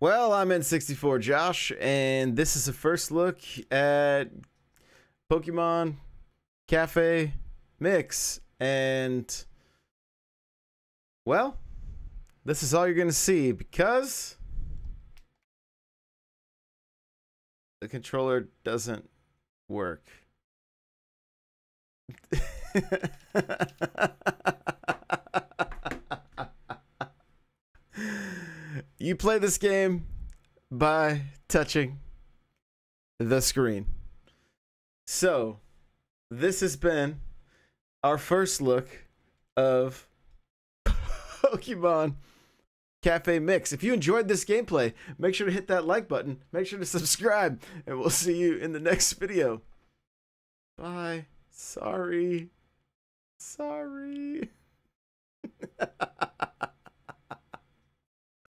Well, I'm N64 Josh, and this is a first look at Pokemon Cafe Mix. And, well, this is all you're going to see because the controller doesn't work. you play this game by touching the screen. So, this has been our first look of Pokemon Cafe Mix. If you enjoyed this gameplay, make sure to hit that like button, make sure to subscribe, and we'll see you in the next video. Bye. Sorry. Sorry.